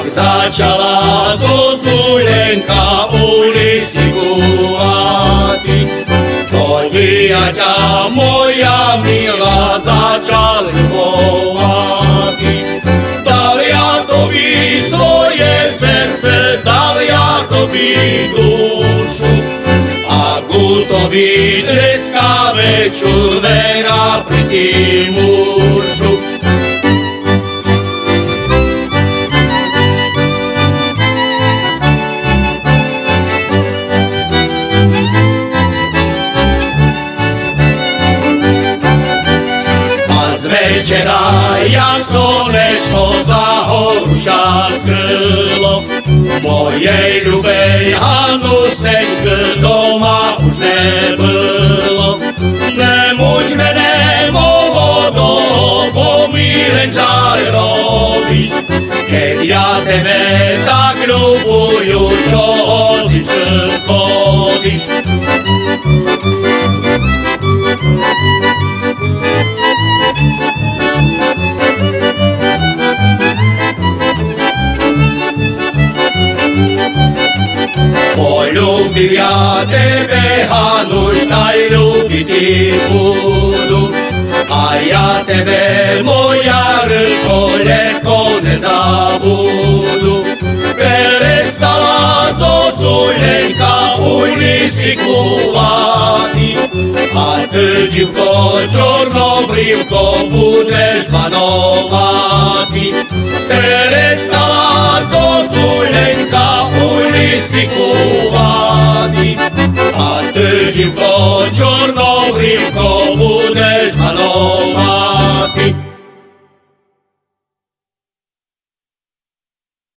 Jak začala Zuzulenka ulistikovati, to dieťa moja milá začal ľubovati. Dal ja tobi svoje srdce, dal ja tobi dušu, a ku tobi dneska večer vera pri A z večera, jak slnečko za horu skrylo, mojej ľubej Hanuseňk doma už nebylo. Nemuď mene molodo, bo mi len žal robíš, keď ja tebe tak ľubujú, čo ozimšil chodíš. Poljubil ja tebe, Hanuš, najljubiti budu, a ja tebe, moja rko, leko ne zabudu. Prestala zozuljenka u lisi kuvati, a ty, divko, čorno brivko, budeš banovati. Prestala kuvati, a